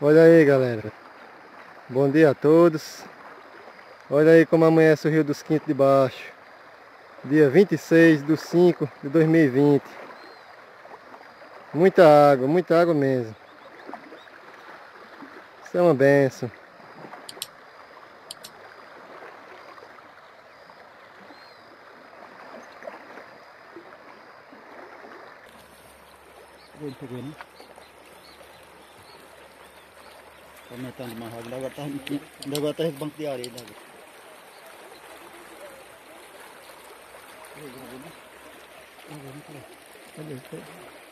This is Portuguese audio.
Olha aí galera. Bom dia a todos. Olha aí como amanhece o Rio dos Quintos de Baixo. Dia 26 de 5 de 2020. Muita água, muita água mesmo. Isso é uma benção. Ele pegou, né? पन्नाटन महाग लगातार लगातार एक पंक्ति आ रही है Thank you.